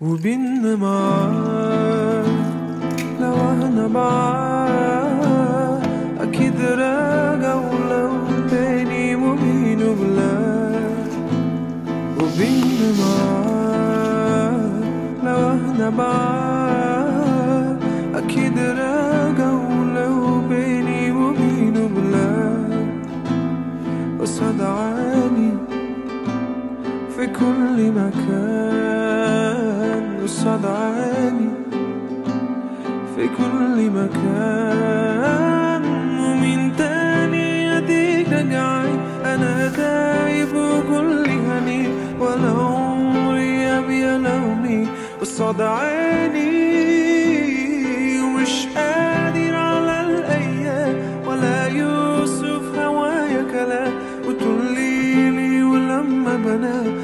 وبيننا معاك لو إحنا بعاد أكيد راجع ولو تاني وبينه بلاد وبيننا معاك لو إحنا بعاد أكيد راجع ولو بيني وبينه بلاد قصاد عيني في كل مكان. قصاد عيني في كل مكان. ومين تاني اديك رجعي أنا تايب وكل هني ولا عمري أبي لوني قصاد عيني. ومش قادر على الأيام؟ ولا يوسف هوايا كلام وتقولي لي ولما بنام.